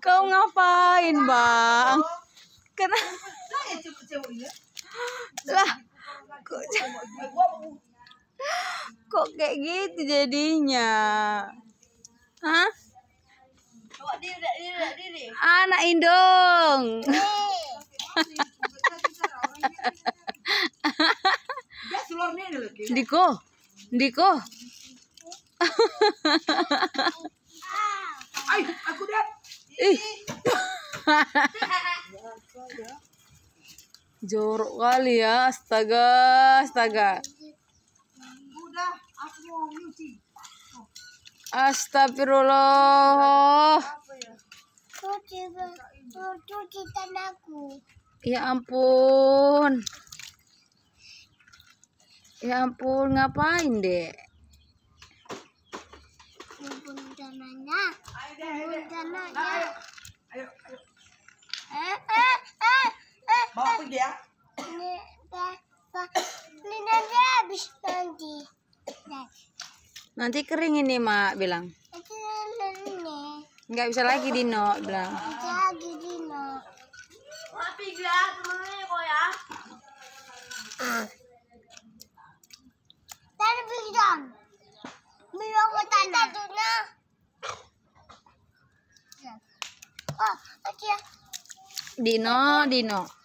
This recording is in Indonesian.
Kau ngapain, Bang? Kenapa? Lah, kok, kok kayak gitu jadinya? Hah? Anak indung. Diko, Diko. Ih. Jorok kali ya, astaga, astaga. Astagfirullah. Ya ampun. Ya ampun, ngapain, Dek? Kumpul tanahnya. Ayo, ayo. Eh, eh, eh, eh. Bawa pergi ya. Ini. Ini nanti habis nanti. Nanti kering ini, Mak bilang. nanti nanti. Nggak bisa lagi Dino bilang. Nanti lagi Dino. Tapi gak temennya kok ya. Tadi bilang. Bilang ke tanah. Tanah. Oh, aja. Dino, Dino.